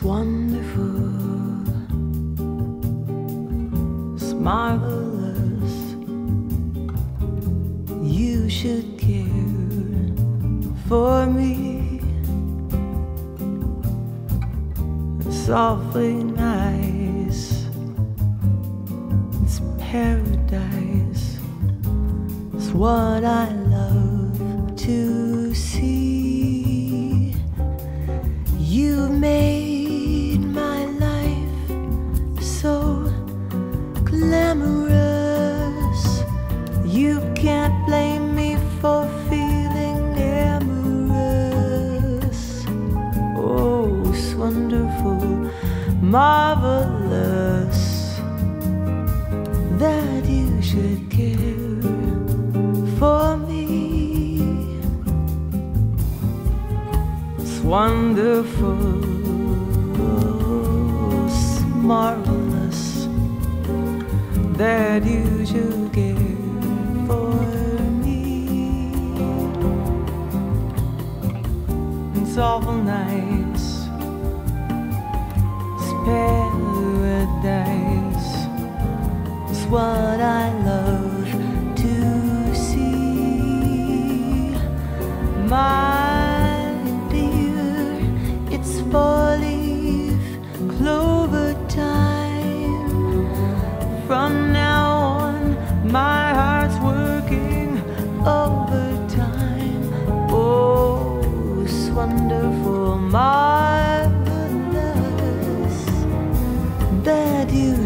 wonderful. It's marvelous. You should care for me. It's awfully nice. It's paradise. It's what I love to see. You made marvelous that you should care for me. It's wonderful, it's marvelous that you should care for me. It's awful nice, paradise. It's what I love to see. My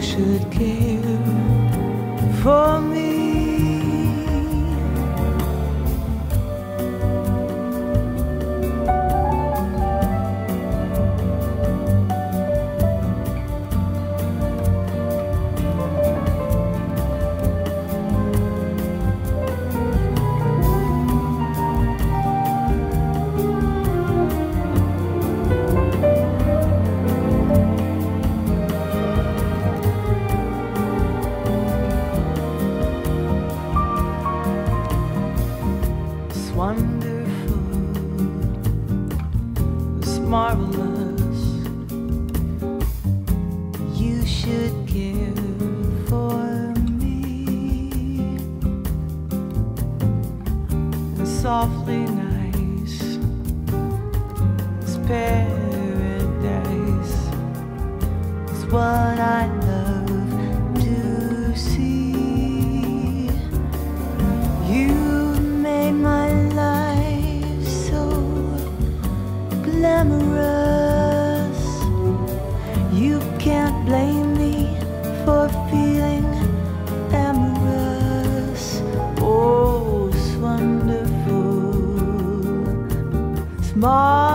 should care for me. Marvelous. You should care for me. It's softly nice, it's paradise. It's what blame me for feeling amorous. Oh, it's wonderful. Mar-